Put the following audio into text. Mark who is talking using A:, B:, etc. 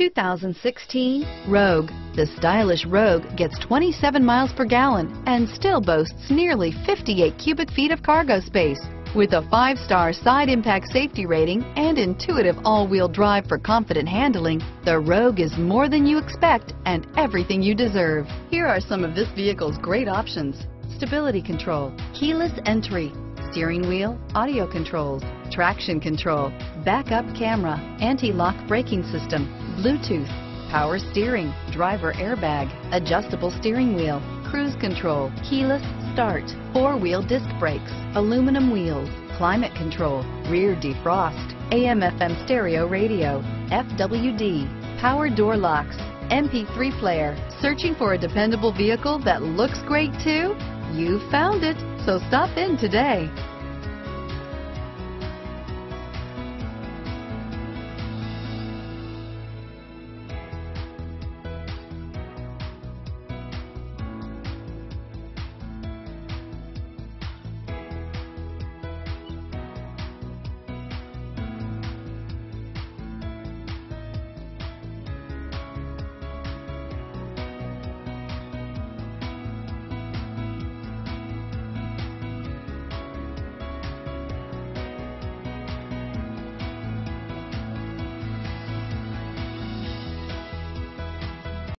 A: 2016 Rogue. The stylish Rogue gets 27 miles per gallon and still boasts nearly 58 cubic feet of cargo space. With a five-star side impact safety rating and intuitive all-wheel drive for confident handling, the Rogue is more than you expect and everything you deserve. Here are some of this vehicle's great options. Stability control, keyless entry, steering wheel, audio controls, traction control, backup camera, anti-lock braking system, Bluetooth, power steering, driver airbag, adjustable steering wheel, cruise control, keyless start, four-wheel disc brakes, aluminum wheels, climate control, rear defrost, AM FM stereo radio, FWD, power door locks, MP3 player. Searching for a dependable vehicle that looks great too? You found it, so stop in today.